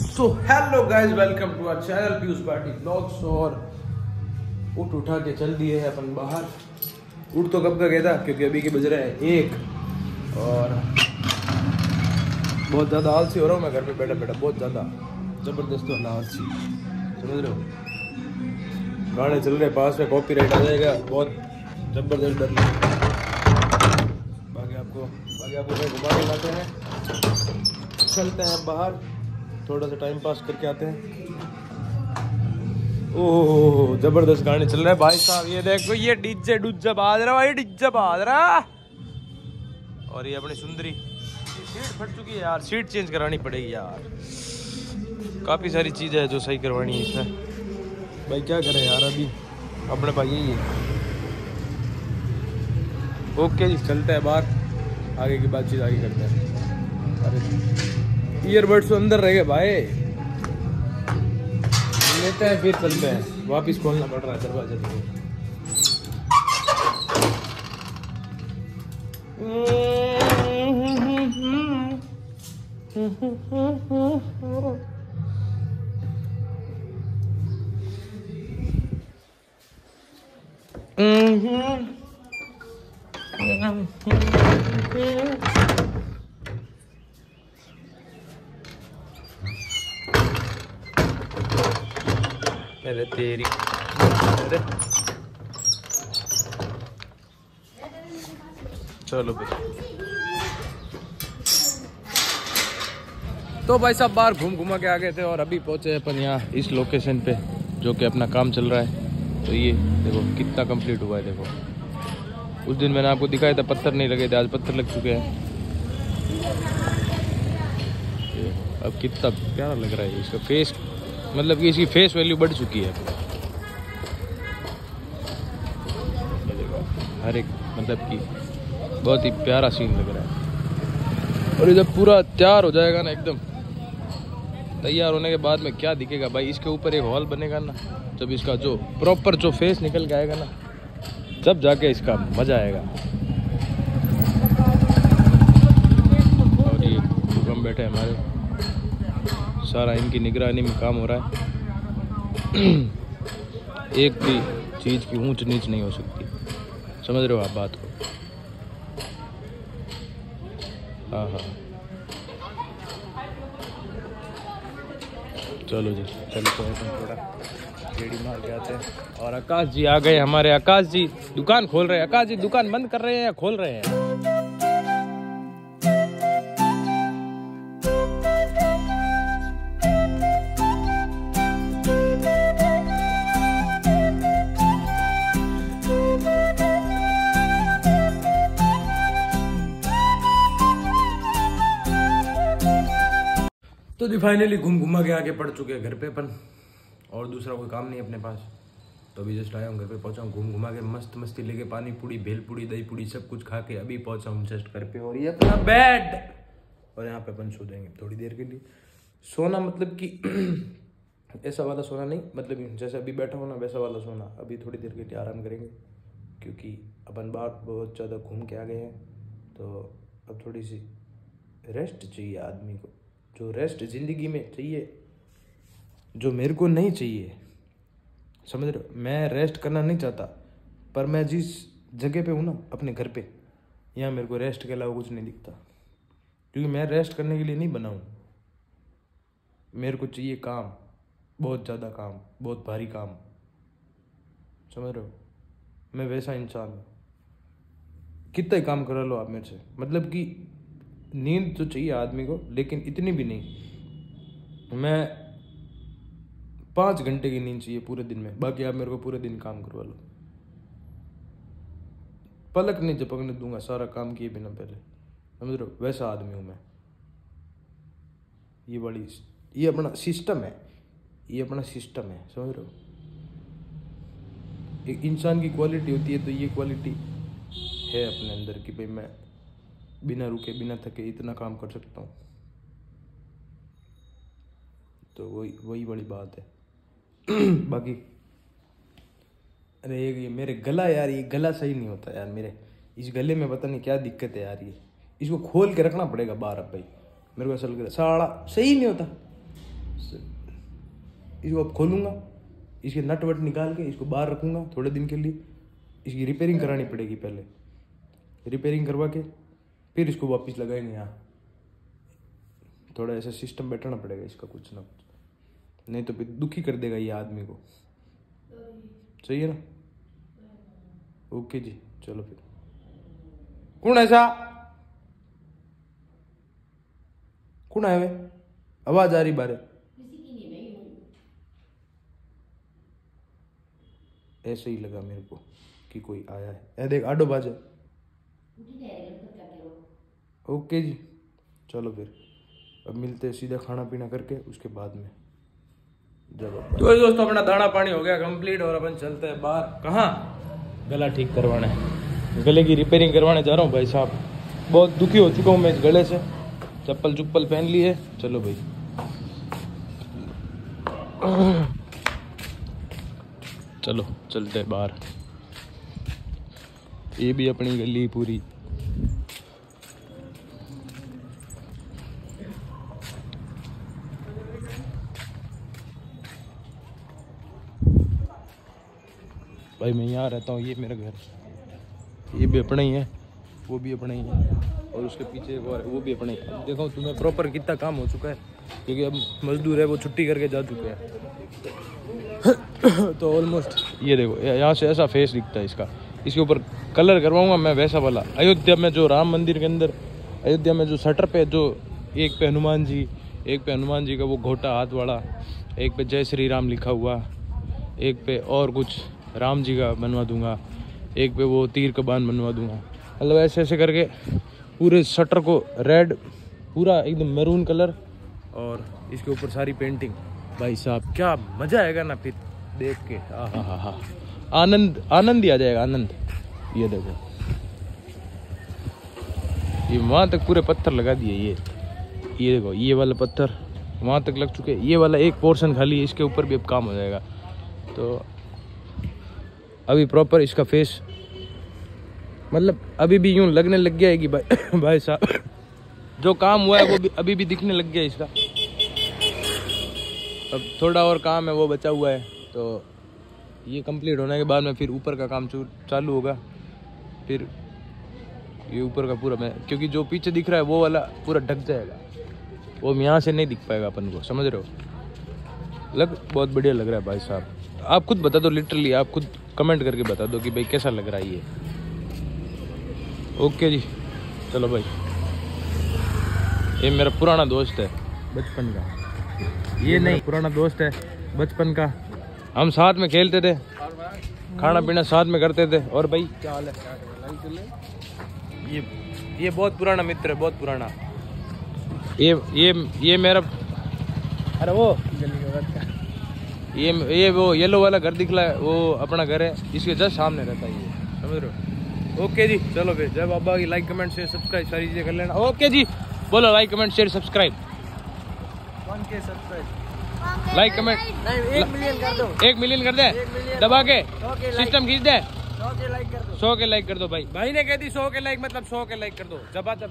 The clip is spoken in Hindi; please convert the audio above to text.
So hello guys welcome to our channel Piyush party blogs और उठ उठा के चल दिए हैं अपन बाहर। उठ तो कब का गया था? क्योंकि अभी के बज रहे हैं एक। और बहुत ज़्यादा आलसी हो रहा हूँ मैं घर पे बैठा बैठा, बहुत ज़्यादा। ज़बरदस्त वाला आलसी। समझ रहे हो? गाने चल रहे पास में कॉपी राइट आ जाएगा। बहुत ज़बरदस्त डर बाकी आपको बाकी आपको घुमा के लाते हैं। चलते हैं बाहर। थोड़ा सा टाइम पास करके आते हैं। ओह, ज़बरदस्त गाने चल रहे भाई साहब। ये देखो, ये डीजे डुज्जा बाज रहा, भाई डीजे बाज रहा। और ये अपनी सुंदरी। सीट फट चुकी है यार, सीट चेंज करानी पड़ेगी यार। काफ़ी सारी चीज़ें है जो सही करवानी है इसमें। भाई क्या करें यार अभी? अपने पास यही है। ओके जी, चलते हैं बाहर। आगे की बातचीत आगे करते हैं। अरे। ईयरबड्स तो अंदर रह गए भाई लेते हैं फिर चलते हैं वापिस खोलना पड़ रहा है दरवाज़ा देखो अरे तेरी अरे चलो भाई। तो भाई साहब बाहर घूम घुमा के आ गए थे और अभी पहुँचे अपन यहाँ इस लोकेशन पे जो कि अपना काम चल रहा है। तो ये देखो कितना कंप्लीट हुआ है देखो। उस दिन मैंने आपको दिखाया था पत्थर नहीं लगे थे आज पत्थर लग चुके हैं। अब कितना प्यारा लग रहा है इसका फेस मतलब कि इसकी फेस वैल्यू बढ़ चुकी है। हर एक मतलब कि बहुत ही प्यारा सीन लग रहा है। और ये जब पूरा तैयार हो जाएगा ना एकदम, तैयार होने के बाद में क्या दिखेगा भाई? इसके ऊपर एक हॉल बनेगा ना, जब इसका जो प्रॉपर जो फेस निकल के आएगा ना जब जाके इसका मज़ा आएगा और ये हम बैठे हमारे सारा इनकी निगरानी में काम हो रहा है। एक भी चीज़ की ऊंच नीच नहीं हो सकती। समझ रहे हो आप बात को? हाँ हाँ। चलो जी, चलते हैं थोड़ा। गेड़ी मार आते हैं। और आकाश जी आ गए हमारे। आकाश जी, दुकान खोल रहे हैं। आकाश जी, दुकान बंद कर रहे हैं या खोल रहे हैं? तो जी फाइनली घूम घुमा के आके पड़ चुके हैं घर पे अपन। और दूसरा कोई काम नहीं अपने पास। तो अभी जस्ट आया हूँ, घर पे पहुँचा हूँ घूम घुमा के मस्त मस्ती लेके पानी पूड़ी भेल पूड़ी दही पूड़ी सब कुछ खा के अभी पहुँचा हूँ जस्ट घर पे। और ये अपना बेड और यहाँ पे अपन सो जाएँगे थोड़ी देर के लिए। सोना मतलब कि ऐसा वाला सोना नहीं मतलब जैसे अभी बैठा हूँ ना, वैसा वाला सोना। अभी थोड़ी देर के लिए आराम करेंगे, क्योंकि अपन बाहर बहुत ज़्यादा घूम के आ गए हैं। तो अब थोड़ी सी रेस्ट चाहिए आदमी को। जो रेस्ट ज़िंदगी में चाहिए, जो मेरे को नहीं चाहिए। समझ रहे हो? मैं रेस्ट करना नहीं चाहता, पर मैं जिस जगह पे हूँ ना, अपने घर पे, यहाँ मेरे को रेस्ट के अलावा कुछ नहीं दिखता। क्योंकि मैं रेस्ट करने के लिए नहीं बना हूँ। मेरे को चाहिए काम, बहुत ज़्यादा काम, बहुत भारी काम। समझ रहे हो? मैं वैसा इंसान हूँ। कितना काम करा लो आप मेरे से। मतलब कि नींद तो चाहिए आदमी को, लेकिन इतनी भी नहीं। मैं पाँच घंटे की नींद चाहिए पूरे दिन में। बाकी आप मेरे को पूरे दिन काम करवा लो। पलक नहीं झपकने दूँगा, सारा काम किए बिना पहले। समझ रहे वैसा आदमी हूँ मैं। ये बड़ी ये अपना सिस्टम है। ये अपना सिस्टम है, समझ रहे हो? एक इंसान की क्वालिटी होती है तो ये क्वालिटी है अपने अंदर कि भाई मैं बिना रुके, बिना थके इतना काम कर सकता हूँ। तो वही वही बड़ी बात है। बाकी, अरे ये मेरे गला यार, ये गला सही नहीं होता यार मेरे। इस गले में पता नहीं क्या दिक्कत है यार ये। इसको खोल के रखना पड़ेगा बाहर अब भाई। मेरे को असल साड़ा सही नहीं होता। इसको अब खोलूँगा, इसके नट वट निकाल के इसको बाहर रखूँगा थोड़े दिन के लिए। इसकी रिपेयरिंग करानी पड़ेगी पहले। रिपेयरिंग करवा के फिर इसको वापस लगाएँगे यहाँ। थोड़ा ऐसा सिस्टम बैठाना पड़ेगा इसका कुछ ना कुछ। नहीं तो फिर दुखी कर देगा ये आदमी को। सही है ना? ओके जी, चलो फिर। कौन ऐसा? कौन आया वे? आवाज़ आ रही बारे। ऐसे ही लगा मेरे को कि कोई आया है। देख, आडो बाजा। ओके जी। चलो फिर। अब मिलते हैं सीधा खाना पीना करके, उसके बाद में। जब तो दोस्तों, अपना दाना पानी हो गया कंप्लीट और अपन चलते हैं बाहर। कहाँ? गला ठीक करवाने गले की रिपेयरिंग करवाने जा रहा हूँ भाई साहब। बहुत दुखी हो चुका हूँ मैं इस गले से। चप्पल चुप्पल पहन ली है। चलो भाई। चलो, चलते हैं बाहर। ये भी अपनी गली पूरी। भाई, मैं यहाँ रहता हूँ, ये मेरा घर ये भी अपना ही है, वो भी अपना ही है। और उसके पीछे एक और वो भी अपना ही है। देखो, तुम्हें प्रॉपर कितना काम हो चुका है, क्योंकि अब मजदूर है, वो छुट्टी करके जा चुके हैं। तो ऑलमोस्ट ये देखो यहाँ से ऐसा फेस दिखता है इसका। इसके ऊपर कलर करवाऊँगा मैं वैसा वाला। अयोध्या में जो राम मंदिर के अंदर, अयोध्या में जो शटर पे जो एक पे हनुमान जी, एक पे हनुमान जी का वो घोटा हाथ वाला, एक पे जय श्री राम लिखा हुआ, एक पे और कुछ राम जी का बनवा दूँगा। एक पे वो तीर का कबान बनवा दूँगा। मतलब ऐसे ऐसे करके पूरे शटर को रेड पूरा एकदम मैरून कलर और इसके ऊपर सारी पेंटिंग भाई साहब, क्या मज़ा आएगा ना फिर देख के। हाँ हाँ हाँ। आनंद आनंद ही आ जाएगा, आनंद। ये देखो। ये वहाँ तक पूरे पत्थर लगा दिए ये। ये देखो, ये वाला पत्थर वहाँ तक लग चुके। ये वाला एक पोर्शन खाली है, इसके ऊपर भी अब काम हो जाएगा। तो अभी प्रॉपर इसका फेस मतलब अभी भी यूँ लगने लग गया है कि भाई भाई साहब, जो काम हुआ है वो भी अभी भी दिखने लग गया इसका। अब थोड़ा और काम है, वो बचा हुआ है तो ये कंप्लीट होने के बाद में फिर ऊपर का काम चालू होगा। फिर ये ऊपर का पूरा मैं क्योंकि जो पीछे दिख रहा है, वो वाला पूरा ढक जाएगा। वो यहाँ से नहीं दिख पाएगा अपन को, समझ रहे हो? लग बहुत बढ़िया लग रहा है भाई साहब। आप खुद बता दो लिटरली आप खुद कमेंट करके बता दो कि भाई कैसा लग रहा है ये। ओके जी चलो भाई। ये मेरा पुराना दोस्त है। बचपन का। ये नहीं पुराना दोस्त है बचपन का। हम साथ में खेलते थे खाना पीना साथ में करते थे। और भाई क्या हाल है? ये ये बहुत पुराना मित्र है बहुत पुराना। ये ये ये मेरा अरे वो। ये ये वो येलो वाला घर दिखला है वो अपना घर है इसके जस्ट सामने रहता है ये। समझ रहे हो? ओके जी चलो फिर जय बाबा की लाइक कमेंट शेयर सब्सक्राइब सारी चीज़ें कर लेना। ओके जी बोलो like comment share subscribe like comment एक मिलियन कर दो। एक मिलियन कर दे? दबा के? सिस्टम खींच दे? सौ के लाइक कर दो। सौ के लाइक कर दो भाई। भाई ने कह दी सौ के लाइक मतलब सौ के लाइक कर दो। जबा जब